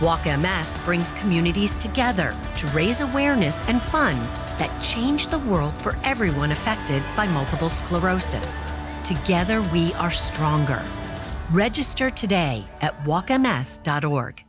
Walk MS brings communities together to raise awareness and funds that change the world for everyone affected by multiple sclerosis. Together we are stronger. Register today at walkms.org.